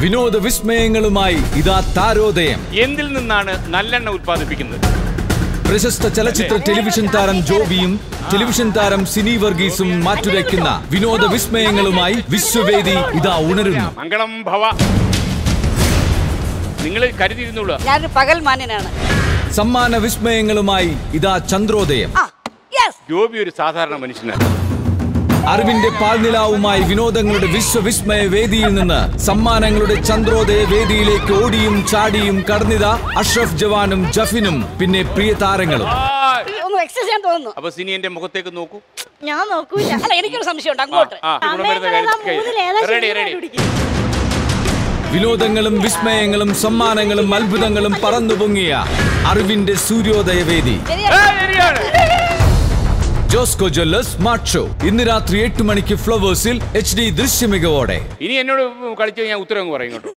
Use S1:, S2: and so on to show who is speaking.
S1: വിനോദ വിസ്മയങ്ങളുമായി ഇതാ താരോദയം.
S2: എന്തിൽ നിന്നാണ് നല്ലെണ്ണ ഉത്പാദിപ്പിക്കുന്നത്
S1: പ്രശസ്ത ചലച്ചിത്ര ടെലിവിഷൻ താരം ജോബിയും ടെലിവിഷൻ താരം സിനി വർഗീസും മാറ്റുരയ്ക്കുന്ന വിനോദ വിസ്മയങ്ങളുമായി വിശ്വവേദി ഇതാ ഉണരുന്നു.
S2: മംഗളം ഭവ. നിങ്ങൾ കരുതിയിരുന്നുള്ളൂ.
S3: ഞാനൊരു പകൽ മാന്യനാണ്.
S1: സമ്മാന വിസ്മയങ്ങളുമായി ഇതാ ചന്ദ്രോദയം.
S3: യെസ്
S2: ജോബി ഒരു സാധാരണ മനുഷ്യനാണ്.
S1: അറിവിന്റെ പാൽനിലാവുമായി വിനോദങ്ങളുടെ വിശ്വവിസ്മയ വേദിയിൽ നിന്ന് സമ്മാനങ്ങളുടെ ചന്ദ്രോദയ വേദിയിലേക്ക് ഓടിയും ചാടിയും കടന്നിത അഷ്റഫ് ജവാനും ജഫിനും പിന്നെ പ്രിയ താരങ്ങളും.
S3: ഒന്ന് എക്സസൈസ് ചെയ്യാൻ തോന്നുന്നു.
S2: അപ്പൊ സിനി എന്റെ മുഖത്തേക്ക് നോക്കൂ.
S4: ഞാൻ നോക്കൂല
S3: അല്ല എനിക്കൊരു സംശയമുണ്ട് അങ്ങോട്ട്.
S2: Ready ready.
S1: വിനോദങ്ങളും വിസ്മയങ്ങളും സമ്മാനങ്ങളും അത്ഭുതങ്ങളും പറന്നു പൊങ്ങിയ അറിവിന്റെ സൂര്യോദയ വേദി. ജോസ്കോ ജ്വല്ലേഴ്സ് സ്മാർട്ട് ഷോ ഇന്ന് രാത്രി എട്ട് മണിക്ക് ഫ്ലവേഴ്സിൽ എച്ച് ഡി ദൃശ്യമികവോടെ.
S2: ഇനി എന്നോട് കളിച്ചു ഞാൻ ഉത്തരവ് പറയും കേട്ടോ.